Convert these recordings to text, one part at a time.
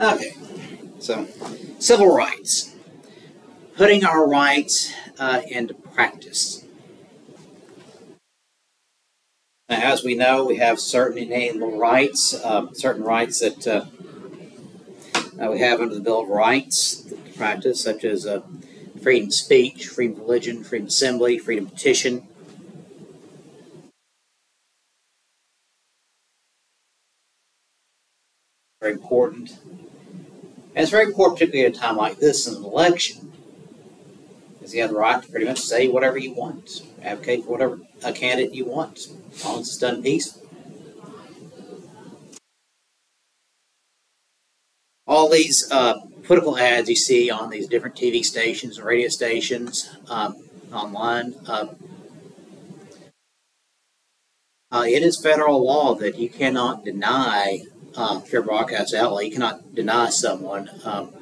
Okay, so civil rights. Putting our rights uh, into practice. Now, as we know, we have certain inalienable rights, uh, certain rights that uh, we have under the Bill of Rights to practice, such as uh, freedom of speech, freedom of religion, freedom of assembly, freedom of petition. Very important. And it's very important, particularly at a time like this in an election, because you have the right to pretty much say whatever you want, advocate for whatever a candidate you want, as long as it's done peacefully. All these uh, political ads you see on these different TV stations and radio stations, um, online, uh, uh, it is federal law that you cannot deny you're a broadcast outlet, you cannot deny someone um,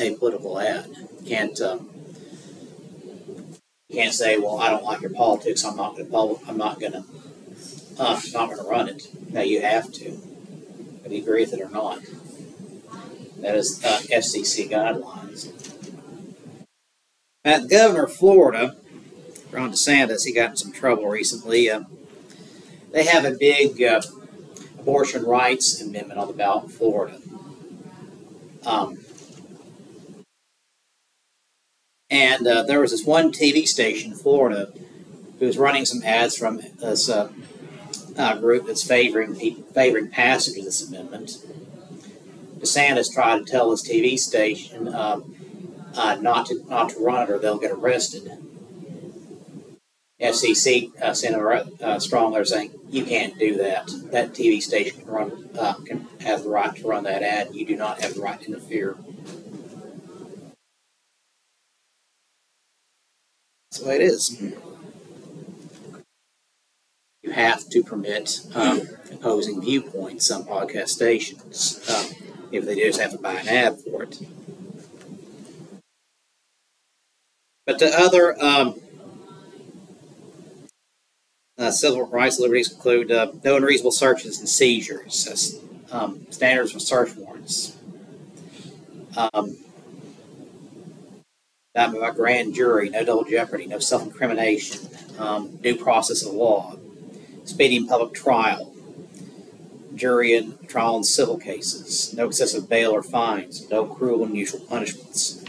a political ad. You can't um, you can't say, "Well, I don't like your politics. I'm not going to I'm not going to uh, not going to run it." Now you have to, whether you agree with it or not. That is uh, FCC guidelines. And the governor of Florida, Ron DeSantis, he got in some trouble recently. Uh, they have a big uh, abortion rights amendment on the ballot in Florida. Um, and uh, there was this one TV station in Florida who was running some ads from this uh, uh, group that's favoring favoring passage of this amendment. DeSantis tried to tell his TV station um, uh, not to not to run it or they'll get arrested. FCC uh, sent a uh, strong letter saying you can't do that. That TV station can run uh, can have the right to run that ad. You do not have the right to interfere. That's the way it is. You have to permit um, opposing viewpoints on podcast stations. Um, if they just have to buy an ad for it. But the other um, uh, civil rights liberties include uh, no unreasonable searches and seizures, um, standards for search warrants. Um, that by grand jury, no double jeopardy, no self incrimination, um, due process of law, speedy public trial, jury and trial in civil cases, no excessive bail or fines, no cruel and unusual punishments.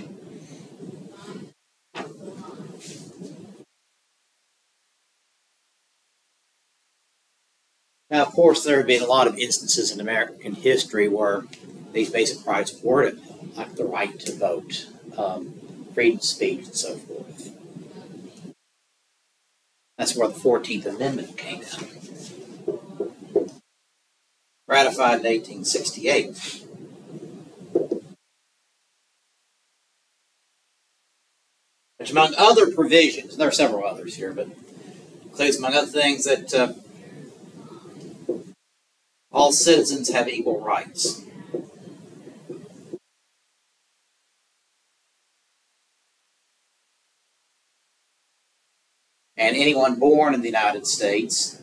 Now, of course, there have been a lot of instances in American history where these basic rights were like the right to vote, um, freedom of speech, and so forth. That's where the 14th Amendment came in. Ratified in 1868. Which, among other provisions, there are several others here, but includes, among other things, that uh, all citizens have equal rights. And anyone born in the United States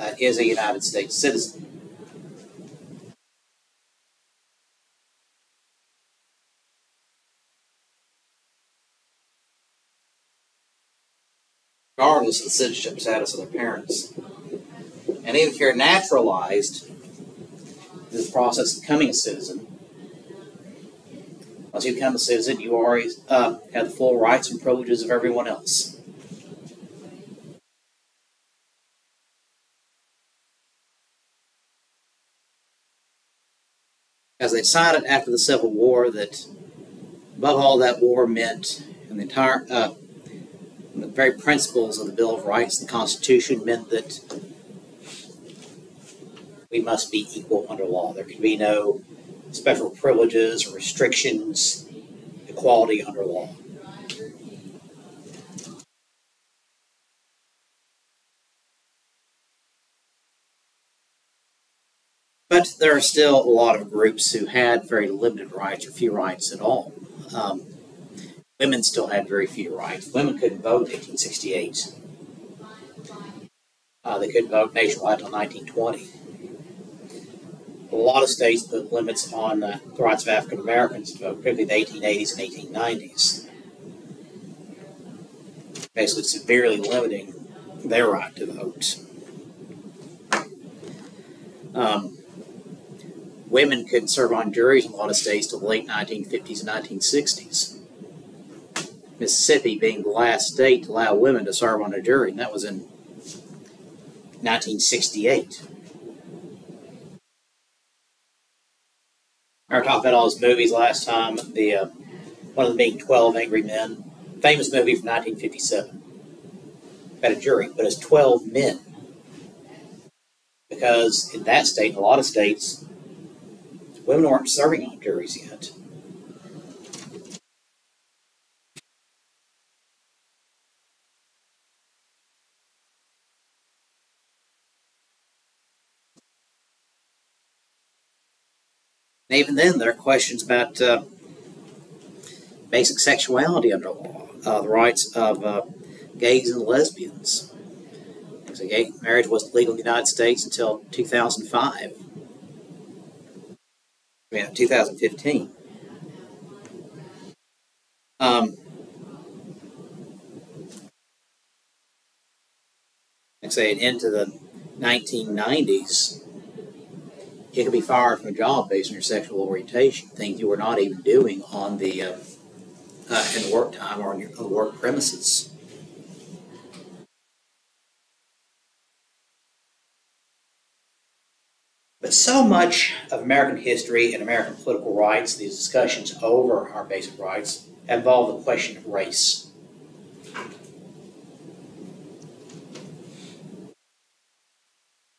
uh, is a United States citizen. regardless of the citizenship status of their parents. And even if you're naturalized, this process of becoming a citizen, once you become a citizen, you already uh, have the full rights and privileges of everyone else. As they decided after the Civil War that above all that war meant, and the entire uh, the very principles of the Bill of Rights, the Constitution meant that we must be equal under law. There can be no special privileges or restrictions, equality under law. But there are still a lot of groups who had very limited rights or few rights at all. Um, women still had very few rights. Women couldn't vote in 1868. Uh, they couldn't vote nationwide until 1920. A lot of states put limits on uh, the rights of African Americans particularly the 1880s and 1890s. Basically, severely limiting their right to vote. Um, women could serve on juries in a lot of states till the late 1950s and 1960s. Mississippi being the last state to allow women to serve on a jury, and that was in 1968. I talked about all those movies last time. The uh, one of them being Twelve Angry Men, famous movie from 1957. Had a jury, but it's 12 men because in that state, in a lot of states, women weren't serving on juries yet. Even then, there are questions about uh, basic sexuality under law, uh, the rights of uh, gays and lesbians. So gay marriage wasn't legal in the United States until 2005. Yeah, 2015. Um, like I say, into the 1990s, you could be fired from a job based on your sexual orientation, things you were not even doing on the uh, uh, in the work time or on your on work premises. But so much of American history and American political rights, these discussions over our basic rights, involve the question of race.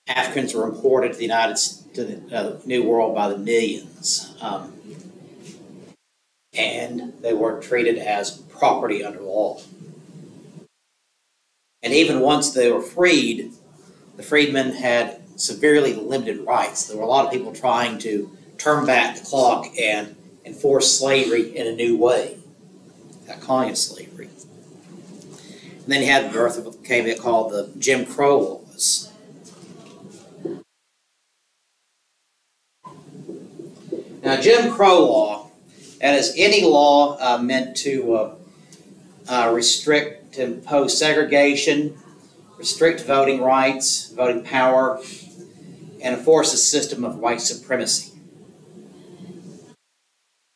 Africans were imported to the United to the uh, New World by the millions, um, and they were treated as property under law. And even once they were freed, the freedmen had severely limited rights. There were a lot of people trying to turn back the clock and enforce slavery in a new way, calling it slavery. And then you had the birth of what came called the Jim Crow laws. Now, Jim Crow law, that is any law uh, meant to uh, uh, restrict, impose segregation, restrict voting rights, voting power, and enforce a system of white supremacy.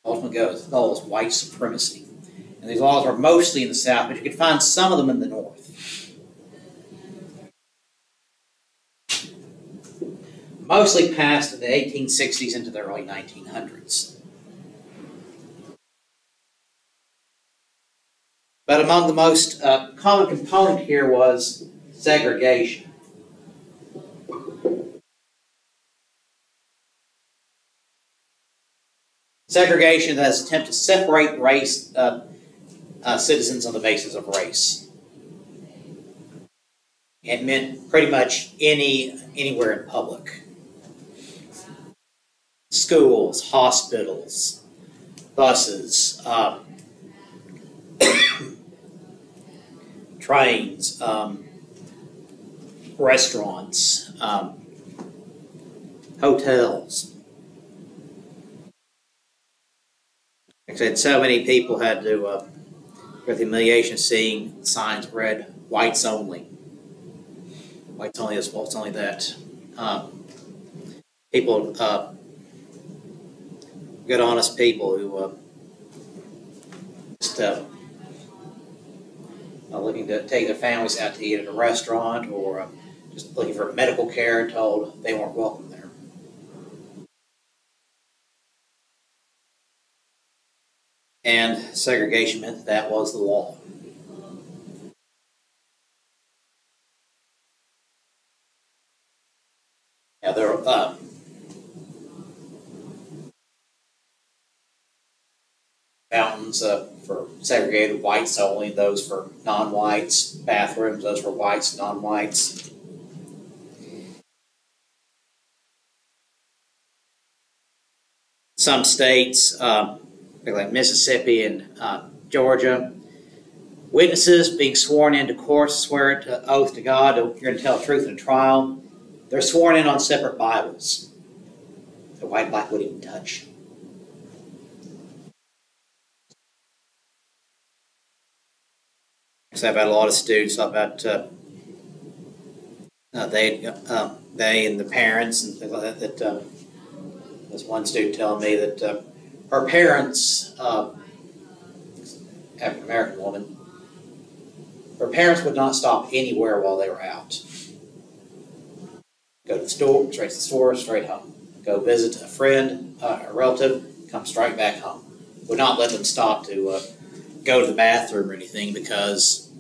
Ultimately goes, goal is white supremacy. And these laws are mostly in the South, but you can find some of them in the North. Mostly passed in the 1860s into the early 1900s. But among the most uh, common component here was segregation. Segregation as an attempt to separate race uh, uh, citizens on the basis of race. It meant pretty much any anywhere in public. Schools, hospitals, buses, um, trains, um, restaurants, um, hotels. Like I said, so many people had to uh, the humiliation seeing signs read whites only. Whites only this, whites only that. Um, people, uh, good, honest people who uh, just uh, looking to take their families out to eat at a restaurant or uh, just looking for medical care and told they weren't welcome there. and segregation meant that, that was the law. Now there are uh, uh, for segregated whites only, those for non-whites, bathrooms, those for whites, non-whites. Some states uh, like Mississippi and uh, Georgia. Witnesses being sworn into court swear to oath to God you're going to tell the truth in a trial. They're sworn in on separate Bibles. the white and black wouldn't even touch. I've had a lot of students about uh, uh, they uh, they and the parents and things like that. That uh, there's one student telling me that uh, her parents, African American woman, her parents would not stop anywhere while they were out. Go to the store, straight to the store, straight home. Go visit a friend, a relative, come straight back home. Would not let them stop to go to the bathroom or anything because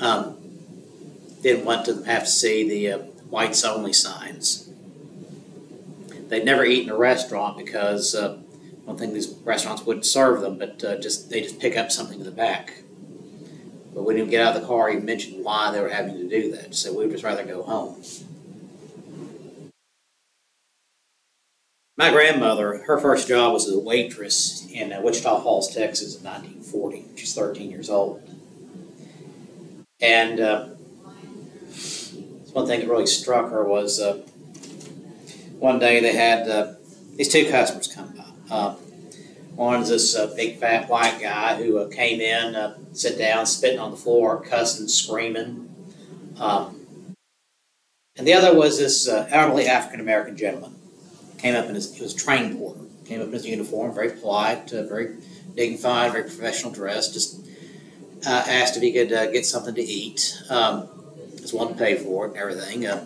um, didn't want to have to see the uh, whites only signs. They'd never eat in a restaurant because uh, think these restaurants wouldn't serve them, but uh, just they just pick up something in the back. But we didn't get out of the car even mentioned why they were having to do that, so we would just rather go home. My grandmother, her first job was as a waitress in uh, Wichita Falls, Texas in 1940. She's 13 years old. And uh, one thing that really struck her was uh, one day they had uh, these two customers come by. Uh, one's this uh, big fat white guy who uh, came in, uh, down, spitting on the floor, cussing, screaming. Um, and the other was this elderly African American gentleman. Came up in his, he was train porter. Came up in his uniform, very polite, very dignified, very professional dress. Just asked if he could get something to eat. Um, just wanted to pay for it and everything, uh,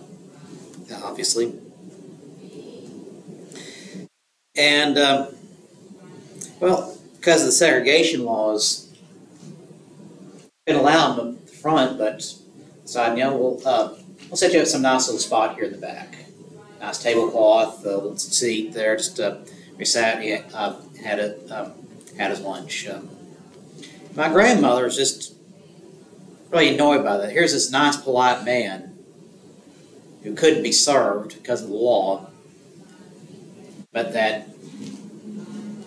obviously. And, um, well, because of the segregation laws, didn't allow them the front, but decided, you know, we'll, uh, we'll set you up some nice little spot here in the back. Nice tablecloth, a little seat there, just uh, we sat, he uh, had, a, um, had his lunch. Um, my grandmother was just really annoyed by that. Here's this nice, polite man who couldn't be served because of the law, but that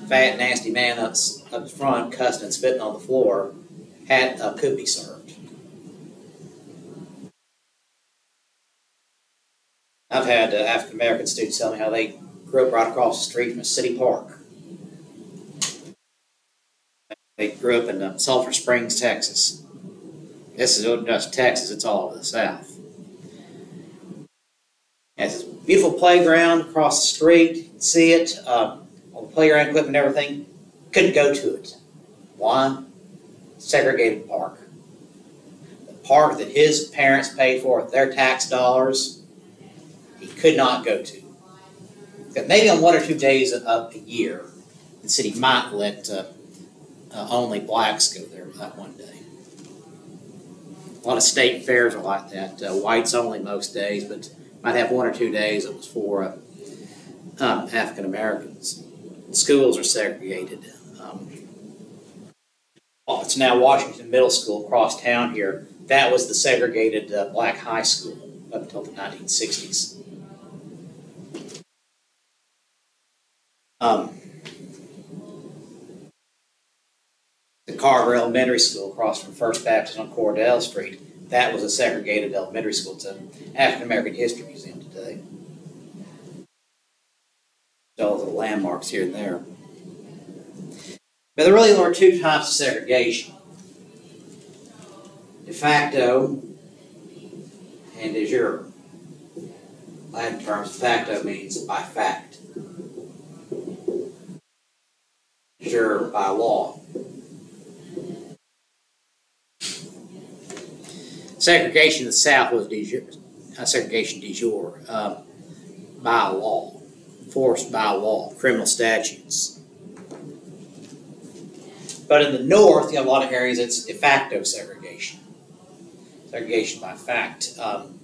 fat, nasty man up, up front, cussing and spitting on the floor, had uh, could be served. I've had uh, African American students tell me how they grew up right across the street from a city park. They grew up in uh, Sulphur Springs, Texas. This is just Texas, it's all over the South. It's this beautiful playground across the street. You can see it, uh, all the playground equipment and everything. Couldn't go to it. Why? Segregated park. The park that his parents paid for with their tax dollars, he could not go to. But maybe on one or two days of a year, the city might let uh, uh, only blacks go there that one day. A lot of state fairs are like that. Uh, whites only most days, but might have one or two days it was for uh, um, African Americans. Schools are segregated. Um, well, it's now Washington Middle School across town here. That was the segregated uh, black high school up until the 1960s. Um, the Carver Elementary School across from First Baptist on Cordell Street. That was a segregated elementary school. An African American History Museum today. All the landmarks here and there. But there really are two types of segregation. De facto and de jure. Latin terms, de facto means by fact. De jure by law. Segregation in the South was de jure, uh, segregation de jure uh, by law, forced by law, criminal statutes. But in the North, you have a lot of areas it's de facto segregation, segregation by fact. Um,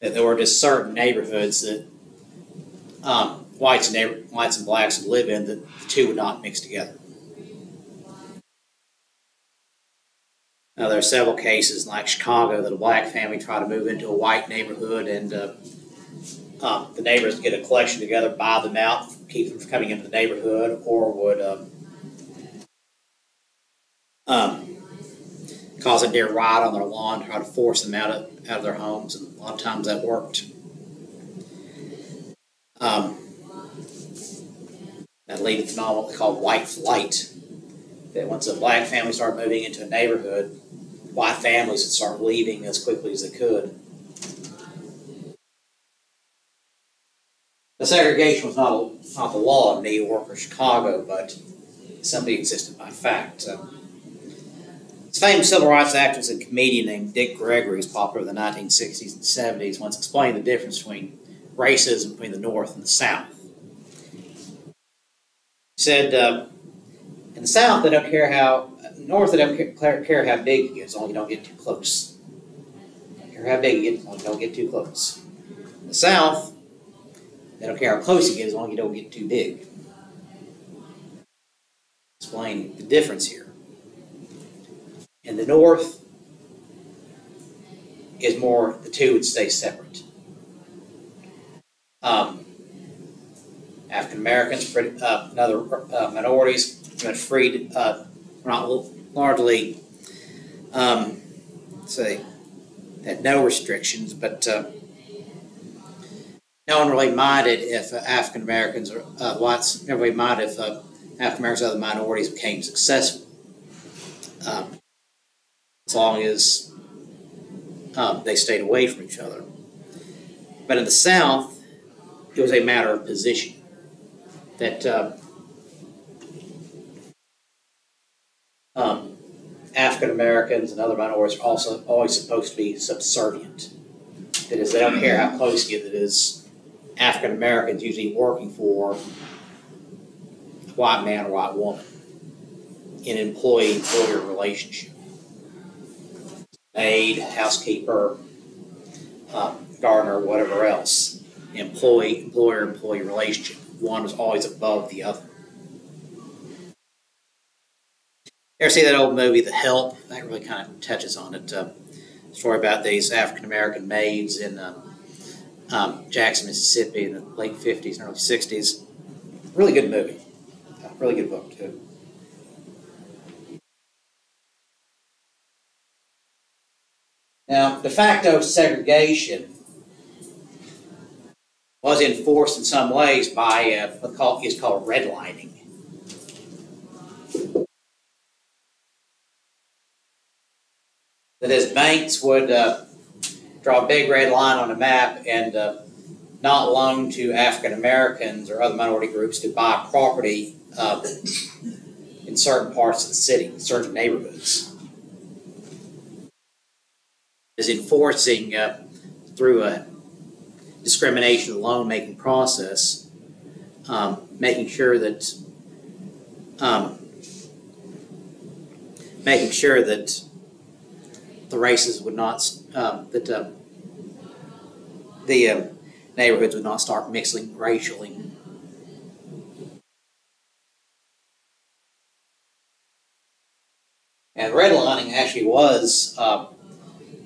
that there were just certain neighborhoods that um, whites and whites and blacks would live in that the two would not mix together. Now, there are several cases like Chicago that a black family tried to move into a white neighborhood and uh, um, the neighbors get a collection together, buy them out, keep them from coming into the neighborhood, or would um, um, cause a deer ride on their lawn, try to force them out of, out of their homes, and a lot of times that worked. Um, that leading to a novel called White Flight. That once a black family started moving into a neighborhood, white families would start leaving as quickly as they could. The segregation was not, not the law in New York or Chicago, but simply existed by fact. this famous civil rights activist and comedian named Dick Gregory was popular in the 1960s and 70s, once explained the difference between racism between the North and the South. He said, uh, in the South, they don't care how, North, they don't care, how big you get, as long as you don't get too close. Don't care how big you get, as long as you don't get too close. In the South, they don't care how close you get, as long as you don't get too big. Explain the difference here. In the North, is more the two would stay separate. Um, African Americans, uh, and other uh, minorities, been freed, uh, not largely, um, say, had no restrictions, but uh, no one really minded if uh, African Americans or uh, whites, never really minded if uh, African Americans or other minorities became successful. Um, as long as um, they stayed away from each other. But in the South, it was a matter of position. That um, African Americans and other minorities are also always supposed to be subservient. That is, they don't care how close you. That is, African Americans usually working for a white man or white woman in an employee-employer relationship. Maid, housekeeper, um, gardener, whatever else. Employee, employer-employee relationship. One is always above the other. Ever see that old movie, The Help? That really kind of touches on it. Uh, story about these African American maids in uh, um, Jackson, Mississippi in the late 50s and early 60s. Really good movie. really good book, too. Now, de facto segregation was enforced in some ways by uh, what is called redlining. That as banks would uh, draw a big red line on a map and uh, not loan to African Americans or other minority groups to buy property uh, in certain parts of the city, certain neighborhoods. Is enforcing uh, through a discrimination loan making process, um, making sure that um, making sure that the races would not, um, that uh, the um, neighborhoods would not start mixing racially. And redlining actually was uh,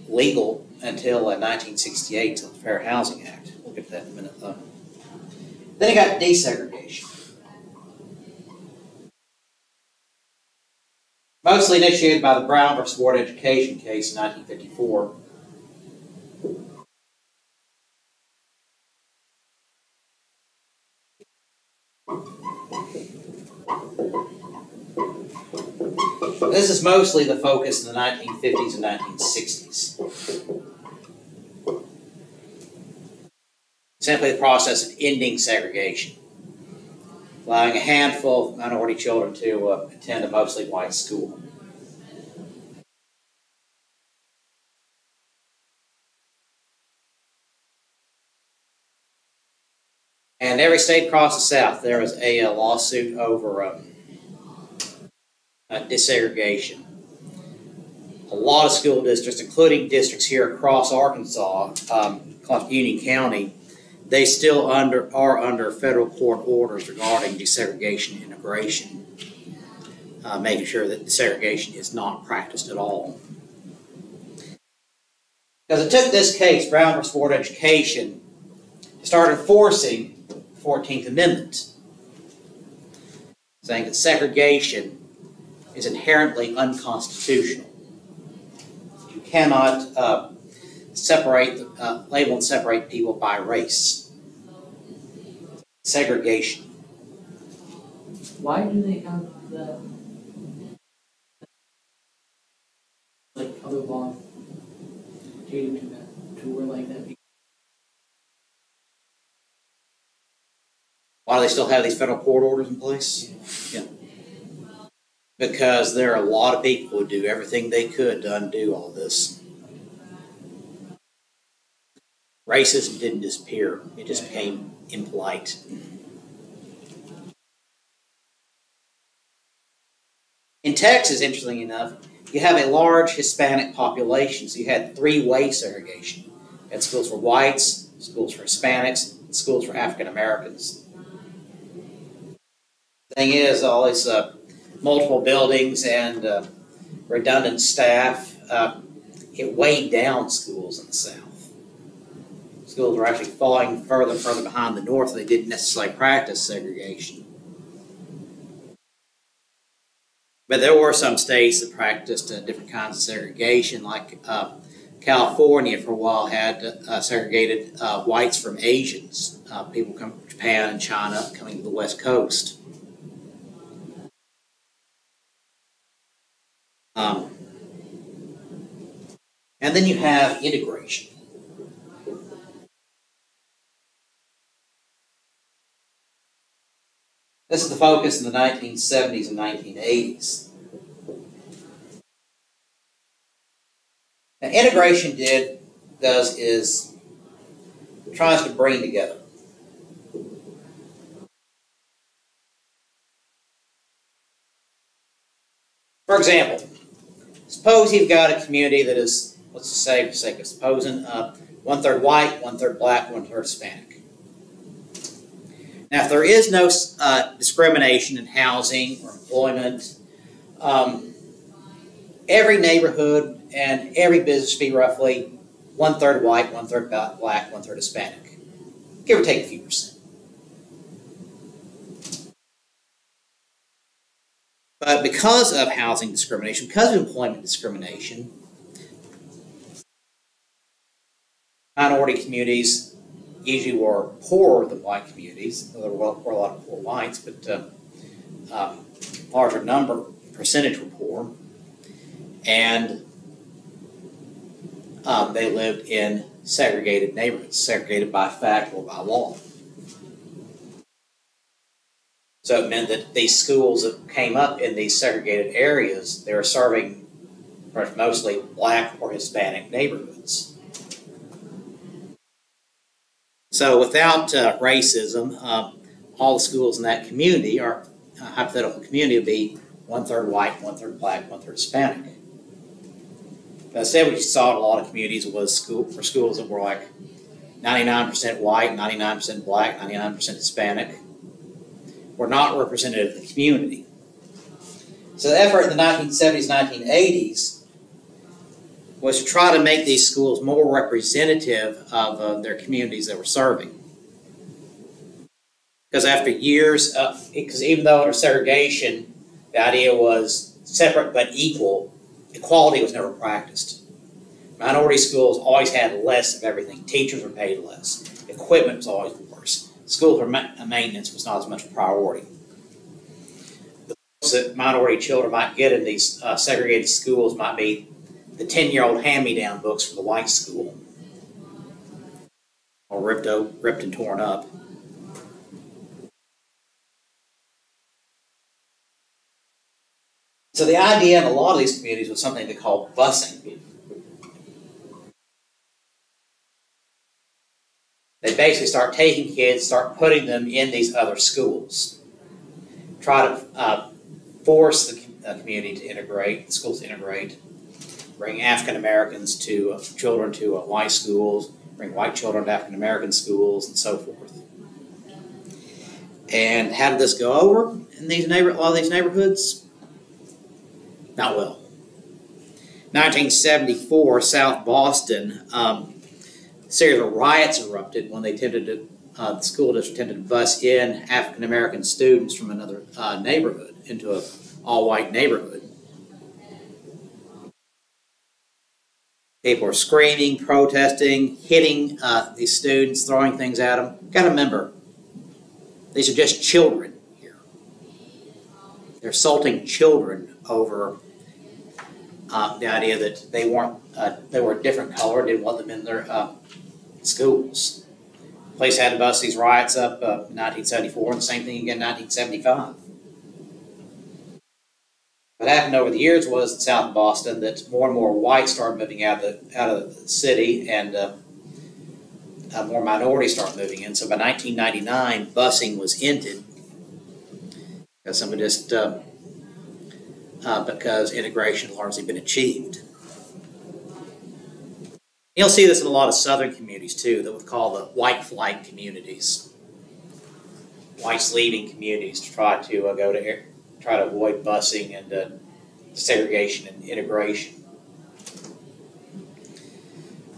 legal until uh, 1968, the Fair Housing Act. We'll get to that in a minute, though. Then it got desegregation. Mostly initiated by the Brown versus Board of Education case in 1954. This is mostly the focus in the 1950s and 1960s. Simply the process of ending segregation allowing a handful of minority children to uh, attend a mostly white school. And every state across the South, there was a, a lawsuit over um, desegregation. A lot of school districts, including districts here across Arkansas, um, Union County, they still under are under federal court orders regarding desegregation integration, uh, making sure that desegregation is not practiced at all. Because it took this case, Brown v. Board of Education, to start enforcing the 14th Amendment, saying that segregation is inherently unconstitutional. You cannot uh, separate, uh, label and separate people by race. segregation. Why do they have the Like other law pertaining to that, to where like that. Why do they still have these federal court orders in place? Yeah. Because there are a lot of people who do everything they could to undo all this. Racism didn't disappear, it just became impolite. In Texas, interestingly enough, you have a large Hispanic population, so you had three-way segregation. You had schools for whites, schools for Hispanics, and schools for African Americans. Thing is, all these uh, multiple buildings and uh, redundant staff, uh, it weighed down schools in the South. Schools were actually falling further and further behind the North. They didn't necessarily practice segregation. But there were some states that practiced uh, different kinds of segregation, like uh, California for a while had uh, segregated uh, whites from Asians, uh, people from Japan and China coming to the West Coast. Um, and then you have integration. This is the focus in the 1970s and 1980s. Now, integration did does is tries to bring together. For example, suppose you've got a community that is, let's just say, for sake of supposing, uh, one third white, one third black, one third Hispanic. Now, if there is no uh, discrimination in housing or employment, um, every neighborhood and every business should be roughly one third white, one third black, one third Hispanic, give or take a few percent. But because of housing discrimination, because of employment discrimination, minority communities usually were poorer than white communities. There were, were a lot of poor whites, but uh, um, larger number, percentage were poor. And um, they lived in segregated neighborhoods, segregated by fact or by law. So it meant that these schools that came up in these segregated areas, they were serving mostly black or Hispanic neighborhoods. So without uh, racism, uh, all the schools in that community, or uh, hypothetical community, would be one third white, one third black, one third Hispanic. But instead, what you saw in a lot of communities was school for schools that were like 99% white, 99% black, 99% Hispanic, were not representative of the community. So the effort in the 1970s, 1980s was to try to make these schools more representative of uh, their communities that were serving. Because after years, because uh, even though under segregation, the idea was separate but equal, equality was never practiced. Minority schools always had less of everything. Teachers were paid less. Equipment was always worse. School maintenance was not as much a priority. The books that minority children might get in these uh, segregated schools might be the 10 year old hand me down books from the white school, all ripped, ripped and torn up. So the idea in a lot of these communities was something they called busing. They basically start taking kids, start putting them in these other schools, try to uh, force the uh, community to integrate, the schools to integrate bring African Americans to children to uh, white schools, bring white children to African American schools, and so forth. And how did this go over in these neighbor, a lot of these neighborhoods? Not well. 1974, South Boston, um, series of riots erupted when they attempted to, uh, the school district attempted to bus in African American students from another uh, neighborhood into a all-white neighborhood. People are screaming, protesting, hitting uh, these students, throwing things at them. Got to remember, these are just children here. They're assaulting children over uh, the idea that they weren't uh, they were a different color, didn't want them in their uh, schools. Police had to bust these riots up uh, in 1974, and the same thing again in 1975. What happened over the years was in South Boston that more and more whites started moving out of the, out of the city, and uh, uh, more minorities started moving in. So by 1999, busing was ended because some of just uh, uh, because integration had largely been achieved. You'll see this in a lot of southern communities too, that we call the white flight communities. Whites leaving communities to try to uh, go to try to avoid busing and uh, segregation and integration.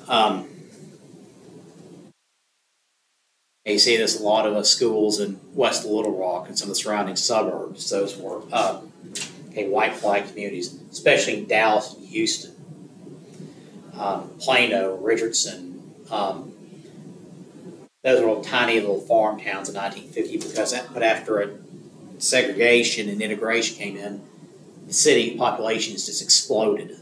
Um, you see this a lot of uh, schools in West Little Rock and some of the surrounding suburbs. Those were uh, okay, white flight communities, especially in Dallas and Houston um, Plano, Richardson. Um, those were all tiny little farm towns in 1950 because but after a segregation and integration came in, the city population has just exploded.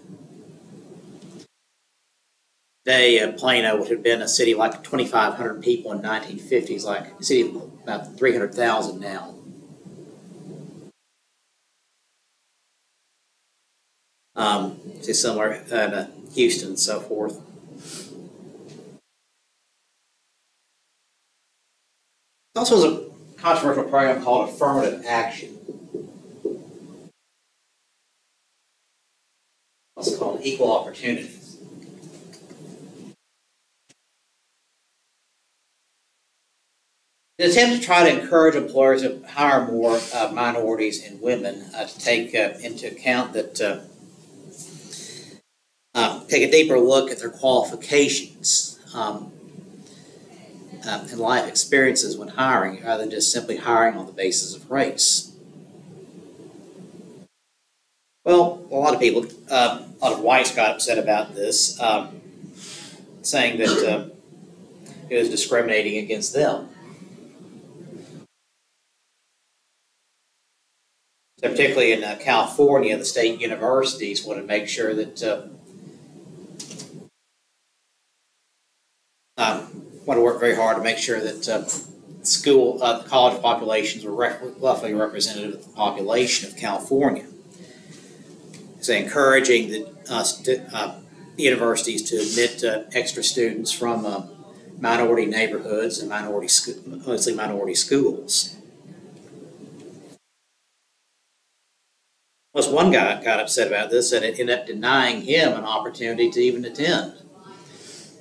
Today, uh, Plano would have been a city like 2,500 people in 1950s, like a city of about 300,000 now. Um, see somewhere in uh, Houston and so forth. Also, controversial program called Affirmative Action. What's called Equal Opportunity. The attempt to try to encourage employers to hire more uh, minorities and women uh, to take uh, into account that uh, uh, take a deeper look at their qualifications um, uh, and life experiences when hiring rather than just simply hiring on the basis of race. Well, a lot of people, uh, a lot of whites got upset about this, um, saying that uh, it was discriminating against them. So particularly in uh, California, the state universities want to make sure that uh, um, want to work very hard to make sure that uh, school, uh, college populations are roughly representative of the population of California. So encouraging the uh, uh, universities to admit uh, extra students from uh, minority neighborhoods and minority, mostly minority schools. Plus, one guy got upset about this and it ended up denying him an opportunity to even attend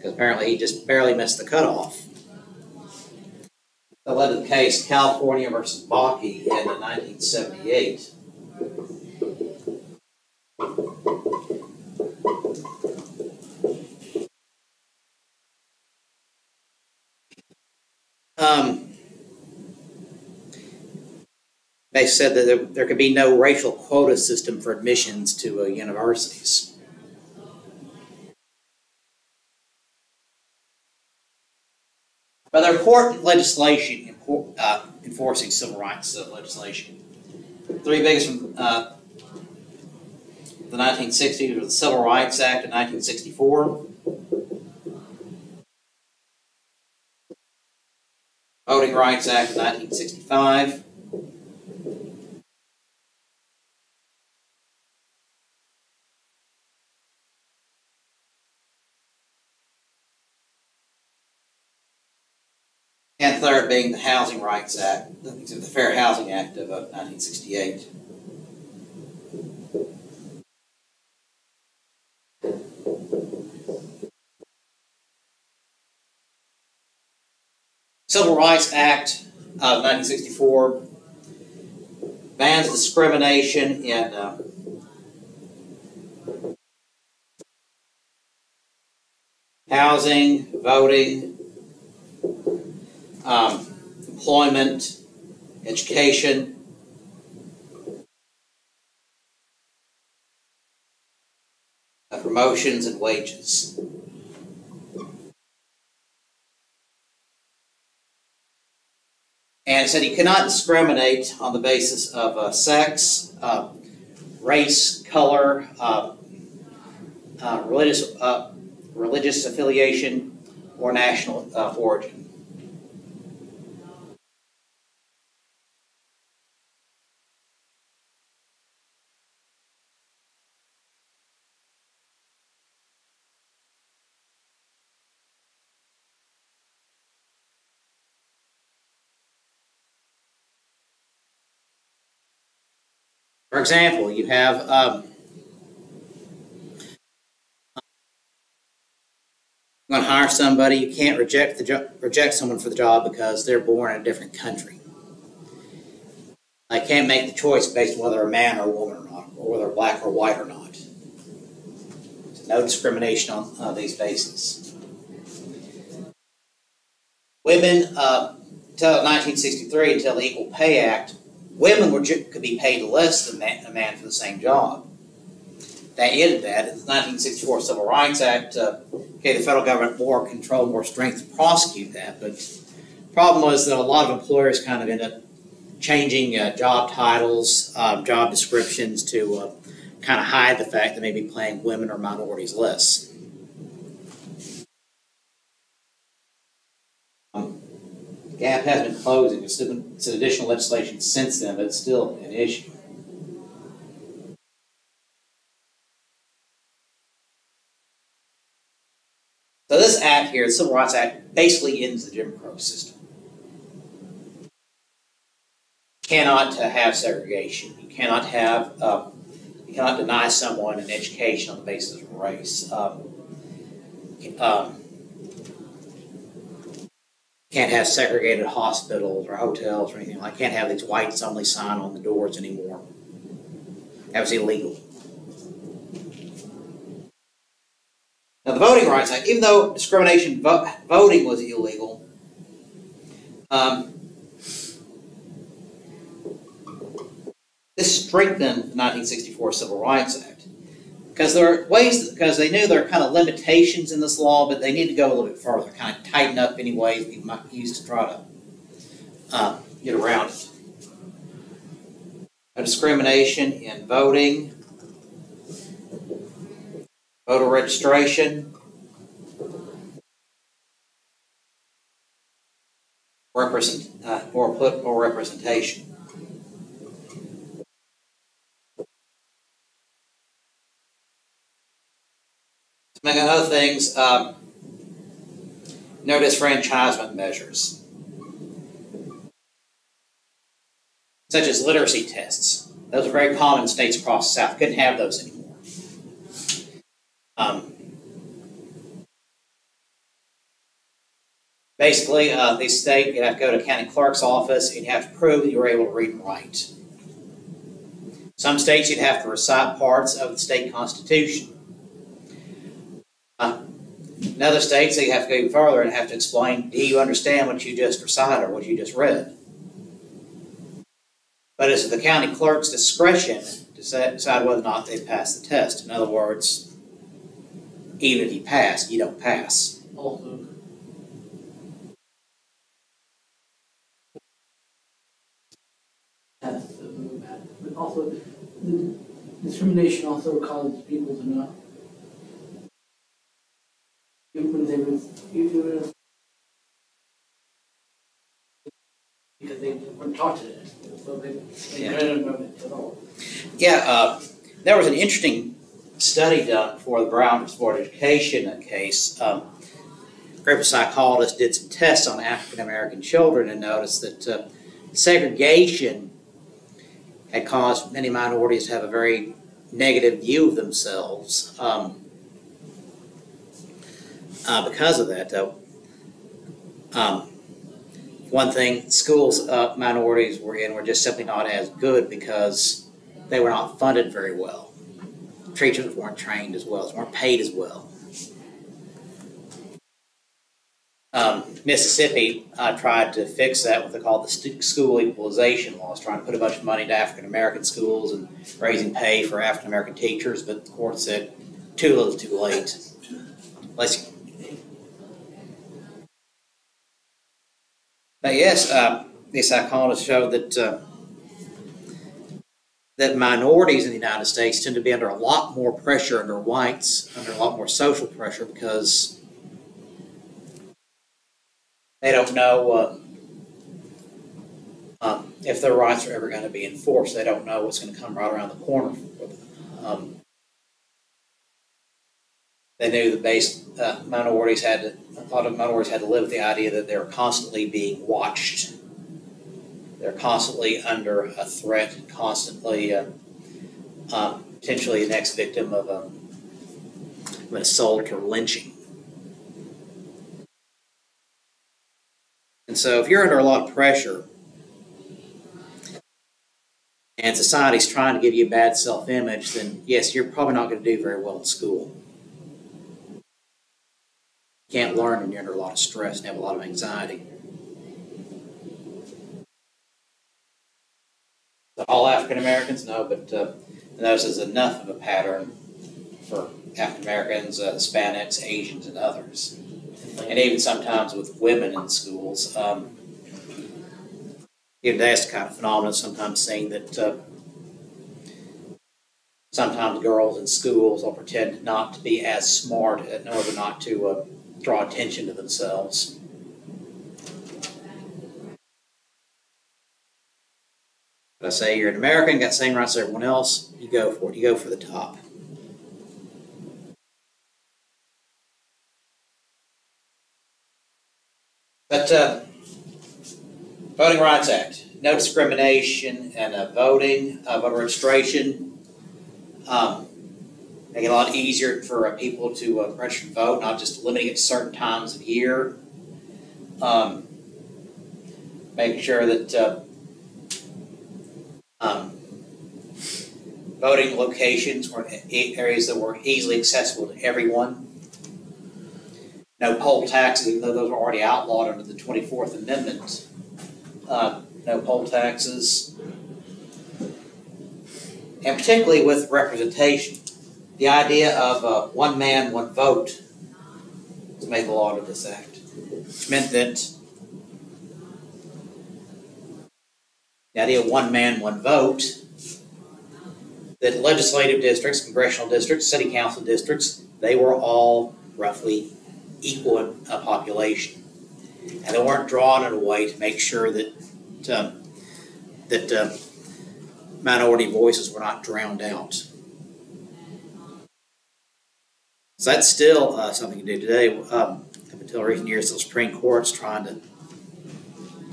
because apparently he just barely missed the cutoff. That led to the case California versus Bakke in 1978. Um, they said that there, there could be no racial quota system for admissions to uh, universities. But they're important legislation uh, enforcing civil rights uh, legislation. Three biggest from uh, the 1960s were the Civil Rights Act of 1964, Voting Rights Act of 1965, And third being the Housing Rights Act, the Fair Housing Act of 1968. Civil Rights Act of 1964 bans discrimination in uh, housing, voting, um, employment, education. Promotions and wages. And said you cannot discriminate on the basis of uh, sex, uh, race, color, uh, uh, religious, uh, religious affiliation, or national uh, origin. Example, you have um, going to hire somebody, you can't reject the jo- reject someone for the job because they're born in a different country. I can't make the choice based on whether a man or a woman or not, or whether black or white or not. So no discrimination on uh, these bases. Women, uh, until 1963, until the Equal Pay Act, women were could be paid less than a man for the same job. They ended that. In the 1964 Civil Rights Act uh, gave the federal government more control, more strength to prosecute that. But problem was that a lot of employers kind of ended up changing uh, job titles, um, job descriptions to uh, kind of hide the fact that maybe paying women or minorities less. Um, the gap has been closing. There's been some additional legislation since then, but it's still an issue. So this act here, the Civil Rights Act, basically ends the Jim Crow system. You cannot have segregation. You cannot have, uh, you cannot deny someone an education on the basis of race. Um, um, can't have segregated hospitals or hotels or anything like. Can't have these whites only sign on the doors anymore. That was illegal. Now, the Voting Rights Act, even though discrimination vo- voting was illegal, um, this strengthened the 1964 Civil Rights Act because there are ways because they knew there are kind of limitations in this law, but they need to go a little bit further, kind of tighten up any ways we might use to try to uh, get around it. A discrimination in voting, voter registration, represent uh, or political representation. Among other things, um, no disfranchisement measures, such as literacy tests. Those are very common in states across the South. Couldn't have those anymore. Um, basically, uh, the state, you'd have to go to county clerk's office and you have to prove that you were able to read and write. Some states, you'd have to recite parts of the state constitution. In other states, they have to go even further and have to explain, do you understand what you just recited or what you just read? But it's the county clerk's discretion to decide whether or not they pass the test. In other words, even if you pass, you don't pass. Also, also, discrimination also causes people to not. Even they even if. Because they weren't taught this, so they, they Yeah. know it at all. Yeah, uh, there was an interesting study done for the Brown of Education case. Um, a group of psychologists did some tests on African American children and noticed that uh, segregation had caused many minorities to have a very negative view of themselves. Um, uh, because of that, though, um, one thing schools uh, minorities were in were just simply not as good because they were not funded very well. Teachers weren't trained as well, weren't paid as well. Um, Mississippi uh, tried to fix that, what they call the school equalization laws, trying to put a bunch of money to African American schools and raising pay for African American teachers, but the court said too little, too late. But yes, uh, the psychologists show that uh, that minorities in the United States tend to be under a lot more pressure under whites, under a lot more social pressure because they don't know uh, um, if their rights are ever going to be enforced. They don't know what's going to come right around the corner. Um, they knew the base uh, minorities had to, a lot of minorities had to live with the idea that they're constantly being watched. They're constantly under a threat, constantly uh, um, potentially the next victim of, a, of an assault or lynching. And so, if you're under a lot of pressure, and society's trying to give you a bad self image, then yes, you're probably not going to do very well in school can't learn when you're under a lot of stress and have a lot of anxiety. All African Americans? No, but uh, notice is enough of a pattern for African Americans, uh, Hispanics, Asians, and others. And even sometimes with women in schools. Um, know, that's the kind of phenomenon sometimes seeing that uh, sometimes girls in schools will pretend not to be as smart in order not to uh, draw attention to themselves. But I say you're an American, got the same rights as everyone else, you go for it. You go for the top. But uh, Voting Rights Act, no discrimination and uh, voting, uh, voter registration. Um, make it a lot easier for uh, people to uh, register to vote, not just limiting it to certain times of year. Um, making sure that uh, um, voting locations were areas that were easily accessible to everyone. No poll taxes, even though those are already outlawed under the 24th Amendment. Uh, no poll taxes. And particularly with representation the idea of uh, one man, one vote was made the law of this act, which meant that the idea of one man, one vote, that legislative districts, congressional districts, city council districts, they were all roughly equal in uh, population. And they weren't drawn in a way to make sure that um, that uh, minority voices were not drowned out. So that's still uh, something you do today. Um, up until recent years, the Supreme Court's trying to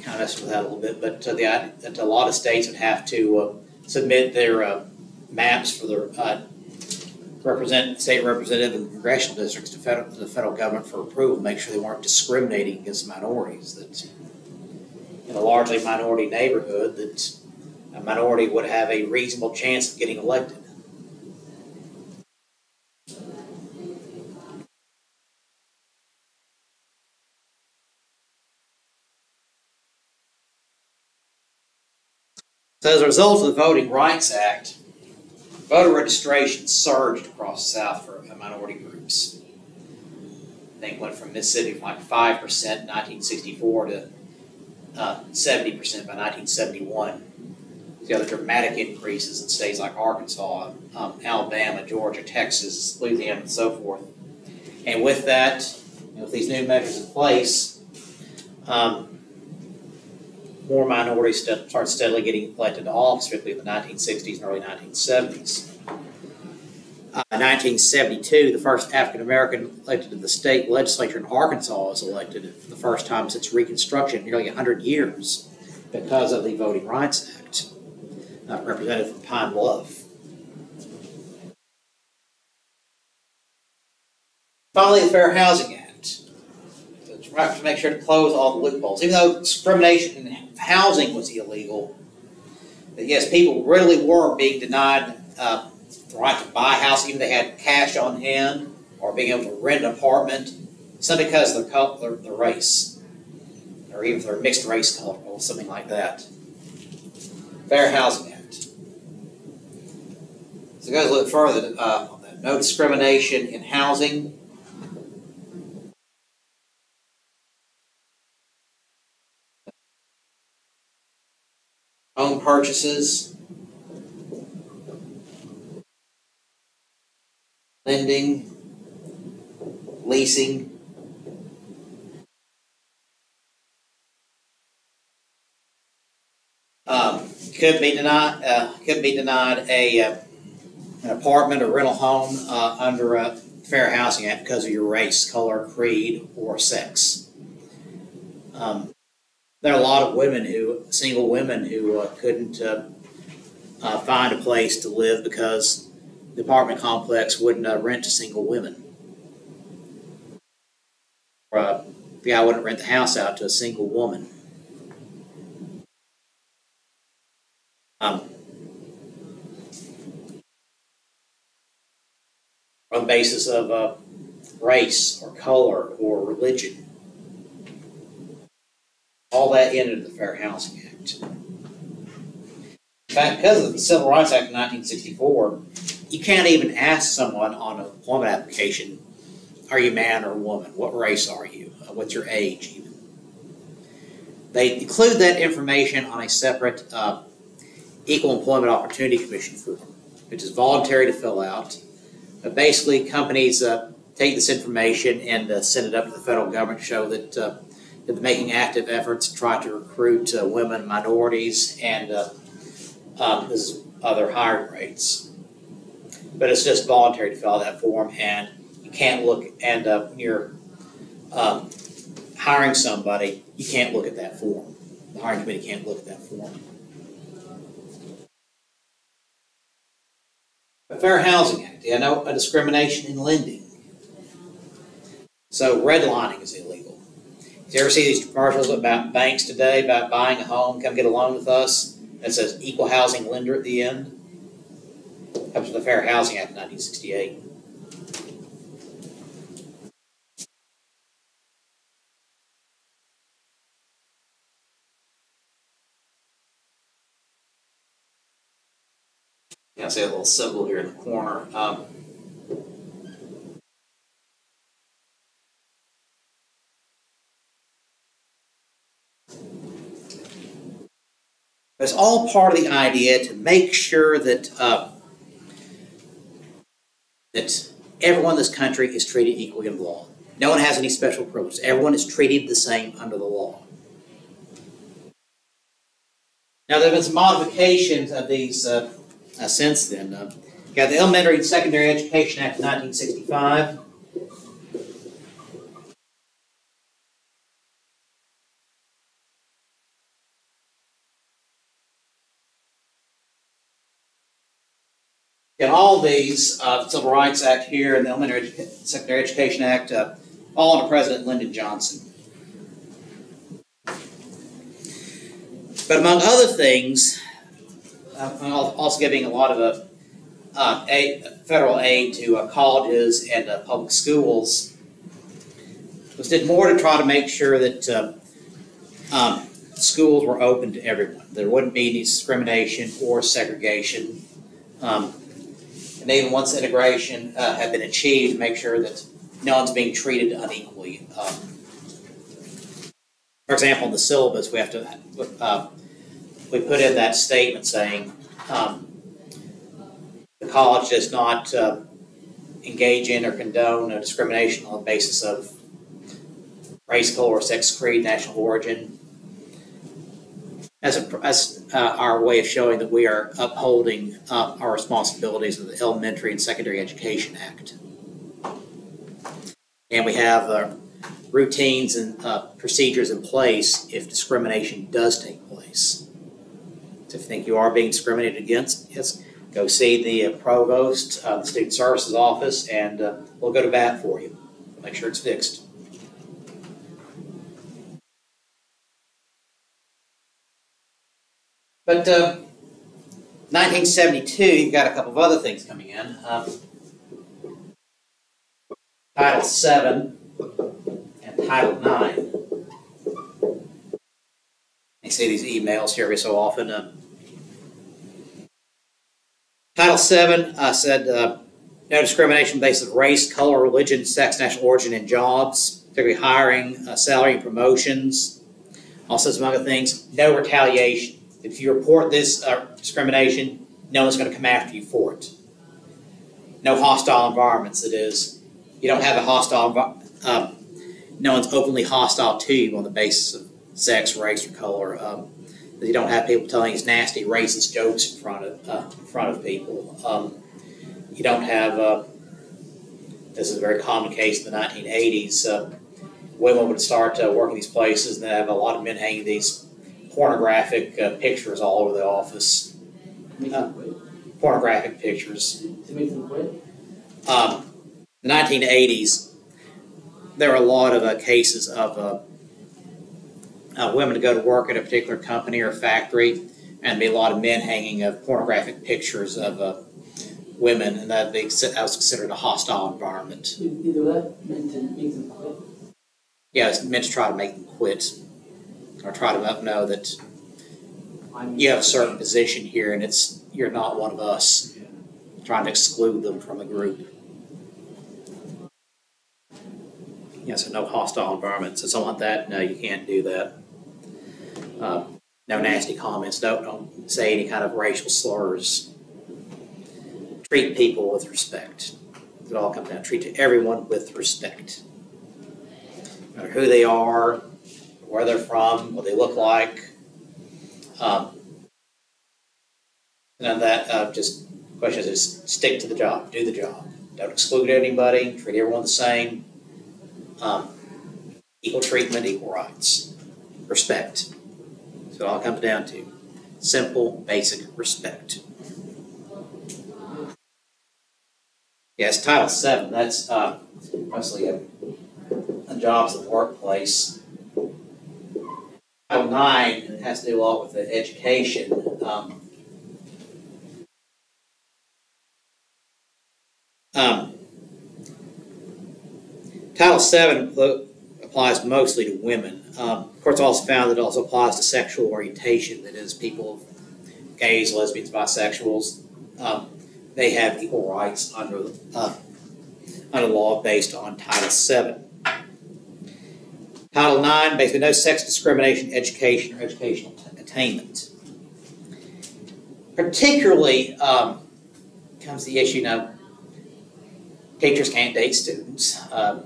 kind of mess with that a little bit, but uh, the that a lot of states would have to uh, submit their uh, maps for their uh, represent state representative and congressional districts to, federal, to the federal government for approval, make sure they weren't discriminating against minorities. That in a largely minority neighborhood, that a minority would have a reasonable chance of getting elected. As a result of the Voting Rights Act, voter registration surged across the South for minority groups. I think went from Mississippi from like 5% in 1964 to uh, 70% by 1971. The other dramatic increases in states like Arkansas, um, Alabama, Georgia, Texas, Louisiana, and so forth. And with that, you know, with these new measures in place, um, more minorities st- start steadily getting elected to office, particularly in the 1960s and early 1970s. Uh, 1972, the first African American elected to the state legislature in Arkansas was elected for the first time since Reconstruction, nearly 100 years, because of the Voting Rights Act, uh, represented from Pine Bluff. Finally, the Fair Housing Act to make sure to close all the loopholes. Even though discrimination in housing was illegal, yes, people really were being denied uh, the right to buy a house, even if they had cash on hand, or being able to rent an apartment, simply because of their, their, their race, or even if they're mixed race color, or something like that. Fair Housing Act. So goes a little further uh, on that. No discrimination in housing home purchases, lending, leasing. Um, could be denied, uh, could be denied a, uh, an apartment or rental home, uh, under a Fair Housing Act because of your race, color, creed, or sex. Um, there are a lot of women who, single women who uh, couldn't uh, uh, find a place to live because the apartment complex wouldn't uh, rent to single women. Or uh, the guy wouldn't rent the house out to a single woman. Um, on the basis of uh, race or color or religion. All that ended the Fair Housing Act. In fact, because of the Civil Rights Act of 1964, you can't even ask someone on an employment application, are you man or woman? What race are you? Uh, What's your age even? They include that information on a separate uh, Equal Employment Opportunity Commission form, which is voluntary to fill out. But basically, companies uh, take this information and uh, send it up to the federal government to show that, uh, making active efforts to try to recruit uh, women, minorities, and uh, um, other hiring rates. But it's just voluntary to fill out that form, and you can't look, and uh, when you're um, hiring somebody, you can't look at that form. The hiring committee can't look at that form. The Fair Housing Act, yeah, no a discrimination in lending. So redlining is illegal. Did you ever see these commercials about banks today about buying a home, come get a loan with us? That says equal housing lender at the end. That was the Fair Housing Act of 1968. Yeah, I see a little symbol here in the corner. Um, It's all part of the idea to make sure that uh, that everyone in this country is treated equally in the law. No one has any special privileges. Everyone is treated the same under the law. Now, there have been some modifications of these uh, uh, since then. Uh, got the Elementary and Secondary Education Act of 1965. All these, uh, Civil Rights Act here and the Elementary Edu- Secondary Education Act, uh, all under President Lyndon Johnson. But among other things, uh, al- also giving a lot of uh, uh, aid, federal aid to uh, colleges and public schools, was did more to try to make sure that um, schools were open to everyone. There wouldn't be any discrimination or segregation. Um, and even once integration uh, had been achieved, make sure that no one's being treated unequally. Um, for example, in the syllabus, we have to uh, we put in that statement saying um, the college does not uh, engage in or condone discrimination on the basis of race, color, sex, creed, national origin. As, a, as uh, our way of showing that we are upholding uh, our responsibilities of the Elementary and Secondary Education Act. And we have uh, routines and uh, procedures in place if discrimination does take place. So if you think you are being discriminated against, yes, go see the uh, provost, the student services office, and uh, we'll go to bat for you. Make sure it's fixed. But uh, 1972, you've got a couple of other things coming in. Um, Title VII and Title IX. You see these emails here every so often. Uh, Title VII uh, said uh, no discrimination based on race, color, religion, sex, national origin, and jobs, particularly hiring, uh, salary, and promotions. Also, some other things, no retaliation. If you report this uh, discrimination, no one's going to come after you for it. No hostile environments. it is. you don't have a hostile. Um, no one's openly hostile to you on the basis of sex, race, or color. Um, you don't have people telling you nasty, racist jokes in front of uh, in front of people. Um, you don't have. Uh, this is a very common case in the 1980s. Uh, women would start uh, working these places, and they have a lot of men hanging these pornographic uh, pictures all over the office. Quit. Pornographic pictures. To make them quit. Um, the 1980s, there were a lot of uh, cases of uh, uh, women to go to work at a particular company or factory, and be a lot of men hanging of pornographic pictures of uh, women, and that, that was considered a hostile environment. Either that meant to make them quit. Yeah, it's meant to try to make them quit, or try to know that you have a certain position here, and it's you're not one of us. Trying to exclude them from the group. Yeah, so no hostile environment. So something like that, no, you can't do that. Uh, no nasty comments. Don't don't say any kind of racial slurs. Treat people with respect. It all comes down. To treat everyone with respect. No matter who they are, where they're from, what they look like. Um, none that. Uh, just questions is stick to the job, do the job. Don't exclude anybody. Treat everyone the same. Um, equal treatment, equal rights, respect. So it all comes down to simple, basic respect. Yes, Title Seven. That's uh, mostly a, a jobs the workplace. Title Nine has to do a lot with the education. Um, um, Title applo- applies mostly to women. Um, of course, also found that it also applies to sexual orientation. That is, people, gays, lesbians, bisexuals, um, they have equal rights under uh, under law based on Title Seven. Title IX, basically no sex discrimination, education, or educational attainment. Particularly um, comes the issue now, teachers can't date students. Um,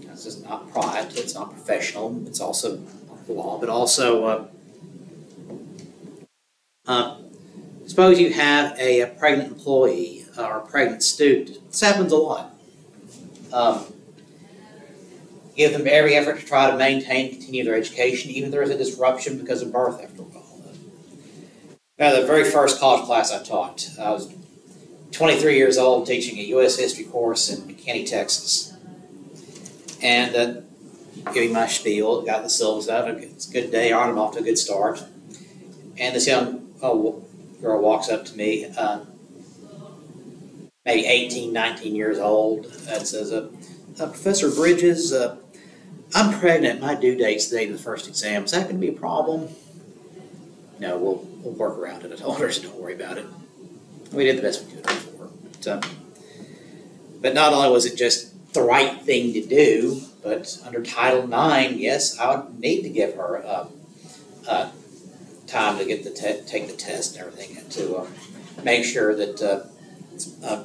this is not private, it's not professional, it's also the law, but also uh, uh, suppose you have a, a pregnant employee or a pregnant student. This happens a lot. Um, give them every effort to try to maintain, continue their education, even if there is a disruption because of birth after a while. Now, the very first college class I taught, I was 23 years old teaching a U.S. history course in McKinney, Texas. And uh, giving my spiel, got the syllabus out. A good day on, I'm off to a good start. And this young oh, girl walks up to me, uh, maybe 18, 19 years old, and says, uh, uh, Professor Bridges, uh, I'm pregnant. My due date's the day of the first exam. Is that going to be a problem? No, we'll, we'll work around it. I told her, so don't worry about it. We did the best we could. So, but not only was it just the right thing to do, but under Title IX, yes, I would need to give her uh, uh, time to get the take the test and everything, and to uh, make sure that uh, uh,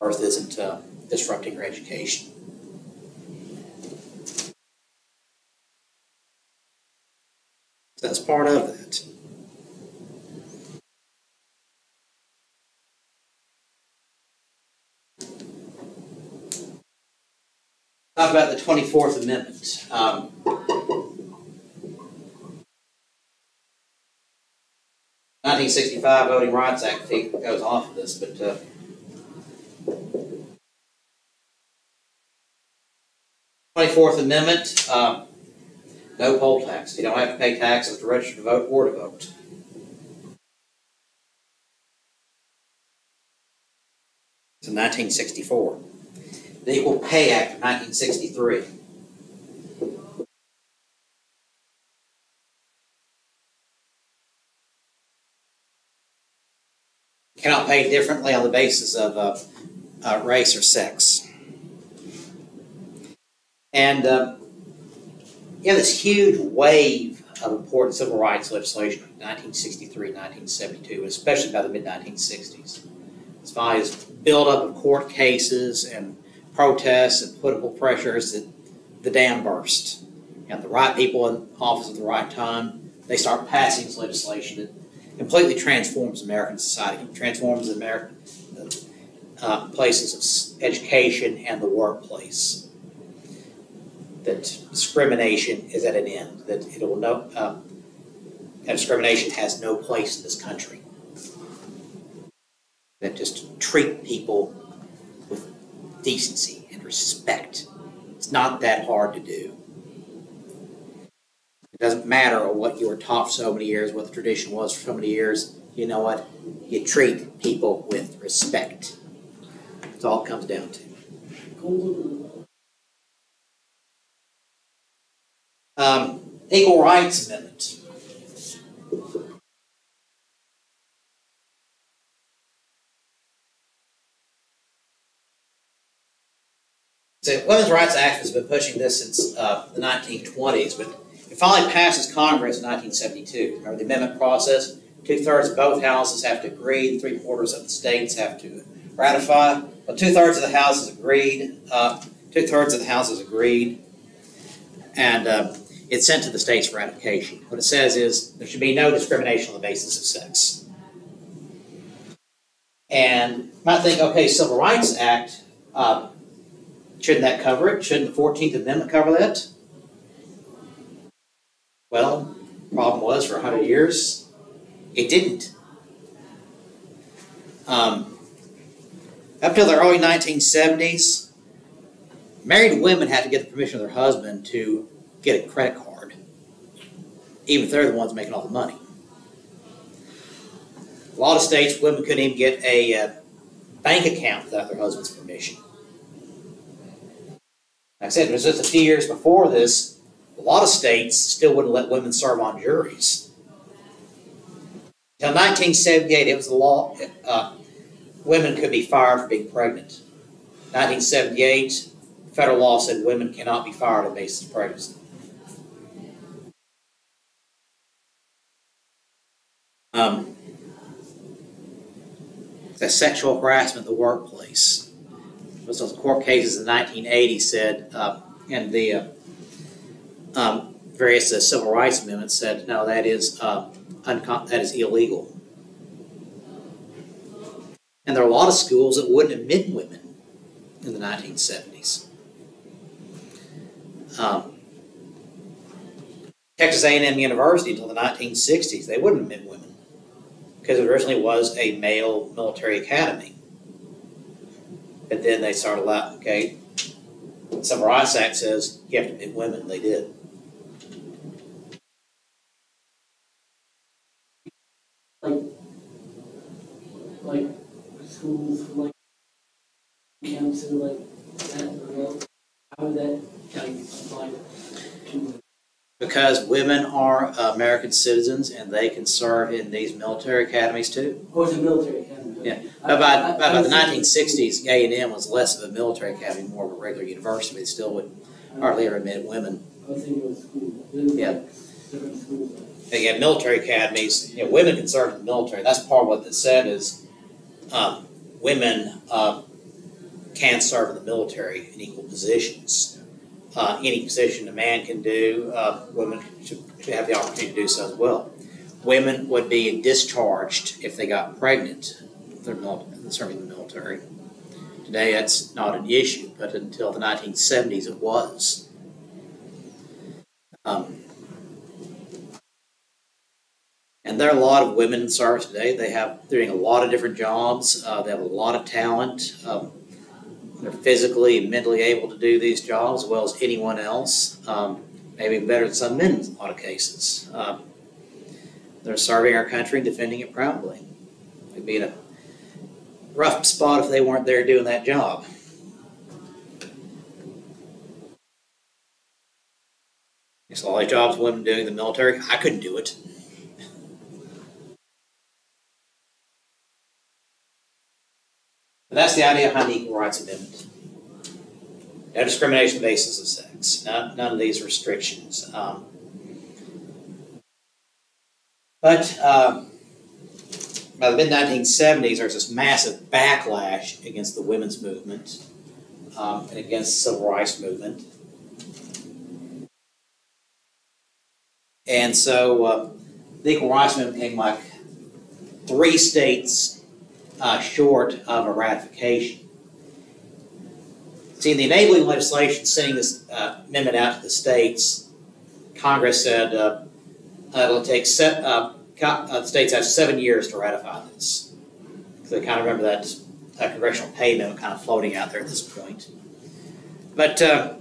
birth isn't uh, disrupting her education. That's part of that. Talk about the 24th Amendment. Um, Nineteen sixty-five Voting Rights Act goes off of this, but uh, Twenty-fourth Amendment, um, no poll tax. You don't have to pay taxes to register to vote or to vote. It's in nineteen sixty-four. The Equal Pay Act of nineteen sixty-three. Cannot pay differently on the basis of uh, uh, race or sex. And uh, you have this huge wave of important civil rights legislation in 1963 1972, especially by the mid 1960s. As far as buildup of court cases and protests and political pressures, that the dam burst. And the right people in office at the right time, they start passing this legislation that completely transforms American society, transforms American uh, places of education and the workplace that discrimination is at an end, that it will no, uh, that discrimination has no place in this country. That just treat people with decency and respect. It's not that hard to do. It doesn't matter what you were taught for so many years, what the tradition was for so many years. You know what? You treat people with respect. That's all it comes down to. Um, Equal Rights Amendment. So, Women's Rights Act has been pushing this since uh, the 1920s, but it finally passes Congress in 1972. Remember the amendment process? Two thirds of both houses have to agree, three quarters of the states have to ratify. Well, two thirds of the houses agreed. Uh, two thirds of the houses agreed, and uh, it's sent to the states for ratification. What it says is there should be no discrimination on the basis of sex. And you might think, okay, Civil Rights Act, uh, shouldn't that cover it? Shouldn't the 14th Amendment cover that? Well, problem was for 100 years, it didn't. Um, up till the early 1970s, married women had to get the permission of their husband to get a credit card, even if they're the ones making all the money. A lot of states, women couldn't even get a uh, bank account without their husband's permission. Like I said, it was just a few years before this, a lot of states still wouldn't let women serve on juries. Until 1978, it was the law, uh, women could be fired for being pregnant. 1978, federal law said women cannot be fired on basis of pregnancy. Um, the sexual harassment in the workplace. Those court cases in the 1980s said, uh, and the uh, um, various uh, civil rights amendments said, no, that is uh, that is illegal. And there are a lot of schools that wouldn't admit women in the 1970s. Um, Texas A&M University until the 1960s, they wouldn't admit women because it originally was a male military academy. But then they started out, okay, Rights Act says you have to admit women. They did. Like, like schools, like camps and like that, how would that like apply to because women are American citizens and they can serve in these military academies too. Oh, it's a military academy. Yeah. But by, by, by the 1960s, A&M was less of a military academy, more of a regular university. They still would hardly ever admit women. I was thinking it was school. Yeah. like different schools. They had military academies. You know, women can serve in the military. That's part of what they said is um, women uh, can serve in the military in equal positions. Uh, any position a man can do, uh, women should, have the opportunity to do so as well. Women would be discharged if they got pregnant if serving in the military. Today, that's not an issue, but until the 1970s, it was. Um, and there are a lot of women in service today. They have they're doing a lot of different jobs. Uh, they have a lot of talent. Um, they're physically and mentally able to do these jobs as well as anyone else. Um, maybe better than some men in a lot of cases. Um, they're serving our country and defending it proudly. They'd be in a rough spot if they weren't there doing that job. There's a lot of jobs women doing in the military. I couldn't do it. But that's the idea behind the Equal Rights Amendment. No discrimination basis of sex. None, none of these restrictions. Um, But um, by the mid 1970s, there was this massive backlash against the women's movement um, and against the civil rights movement. And so uh, the equal rights movement came like three states uh, short of a ratification. See, in the enabling legislation sending this uh, amendment out to the states, Congress said uh, it'll take se- uh, uh, the states have seven years to ratify this. So they kind of remember that uh, congressional pay kind of floating out there at this point. But uh,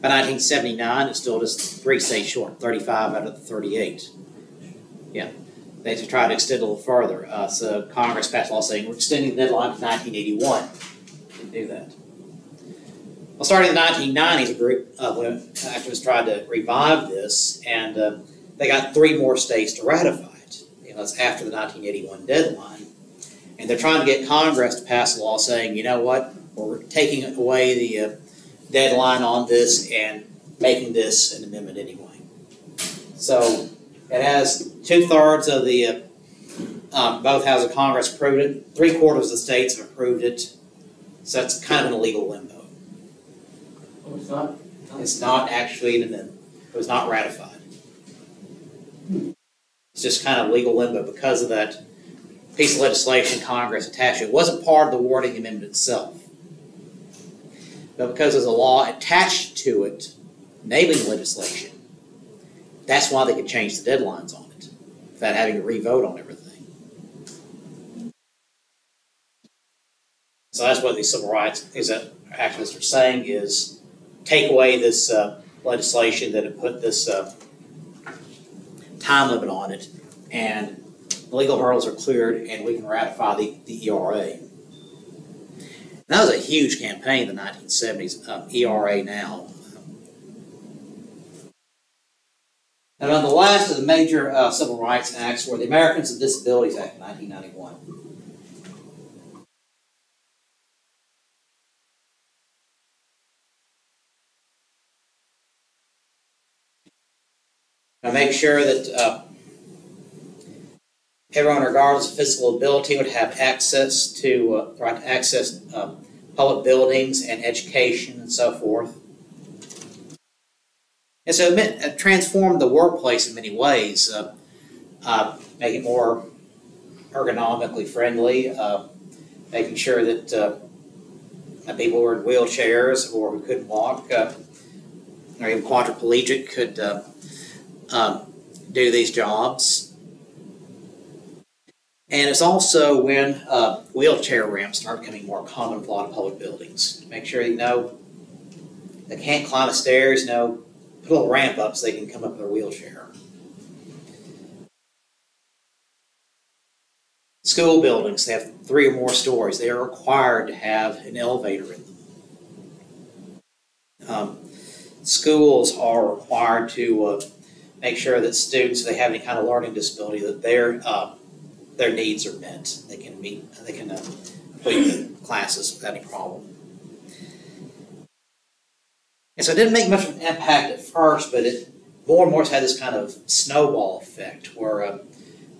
by 1979, it's still just three states short, 35 out of the 38. Yeah. They to try to extend a little further. Uh, so Congress passed a law saying we're extending the deadline to 1981. Didn't do that. Well, starting in the 1990s, a group of activists tried to revive this, and uh, they got three more states to ratify it. You know, that's after the 1981 deadline. And they're trying to get Congress to pass a law saying, you know what, we're taking away the uh, deadline on this and making this an amendment anyway. So it has two thirds of the, uh, um, both houses of Congress approved it, three quarters of the states have approved it. So that's kind of an illegal limbo. Oh, it's not? It's not actually an amendment, it was not ratified. It's just kind of legal limbo because of that piece of legislation Congress attached. It wasn't part of the wording amendment itself. But because there's a law attached to it, enabling legislation, that's why they could change the deadlines on it without having to re-vote on everything. So that's what these civil rights is that activists are saying is take away this uh, legislation that had put this uh, time limit on it, and legal hurdles are cleared, and we can ratify the, the ERA. That was a huge campaign in the 1970s, um, ERA now. And on the last of the major uh, civil rights acts were the Americans with Disabilities Act of 1991. Now make sure that uh, everyone, regardless of physical ability, would have access to uh, right access uh, public buildings and education and so forth. And so it uh, transformed the workplace in many ways, uh, uh, make it more ergonomically friendly, uh, making sure that uh, people who were in wheelchairs or who couldn't walk or even quadriplegic could um, do these jobs. And it's also when uh, wheelchair ramps start becoming more common in a lot of public buildings. Make sure you know they can't climb the stairs, know, put a little ramp up so they can come up with their wheelchair. School buildings, they have three or more stories. They are required to have an elevator in them. Um, schools are required to uh, make sure that students, if they have any kind of learning disability, that their uh, their needs are met. They can meet, they can uh, complete the classes without any problem. And so it didn't make much of an impact at first, but it more and more has had this kind of snowball effect where uh,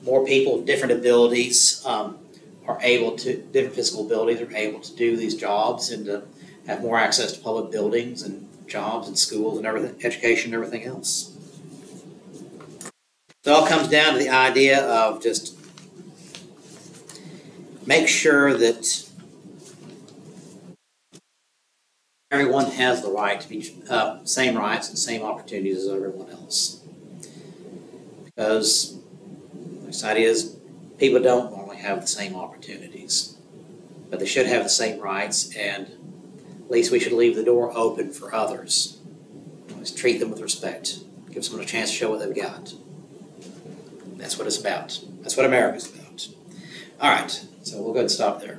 more people with different abilities um, are able to, different physical abilities are able to do these jobs and to have more access to public buildings and jobs and schools and everything, education and everything else. It all comes down to the idea of just make sure that everyone has the right to be uh, same rights and same opportunities as everyone else. Because the idea is people don't normally have the same opportunities, but they should have the same rights, and at least we should leave the door open for others. Always treat them with respect, give someone a chance to show what they've got. That's what it's about. That's what America's about. All right, so we'll go and stop there.